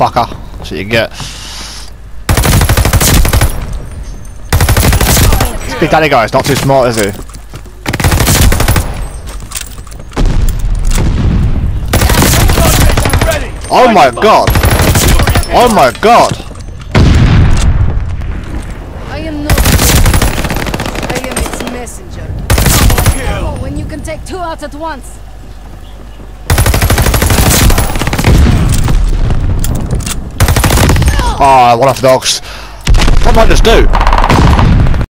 fucker. That's what you get. Big Daddy guy, guy's not too smart, is he? Oh my god! Oh my god! I am not. I am its messenger. When you can take two out at once. Ah, one off dogs. What might I just do?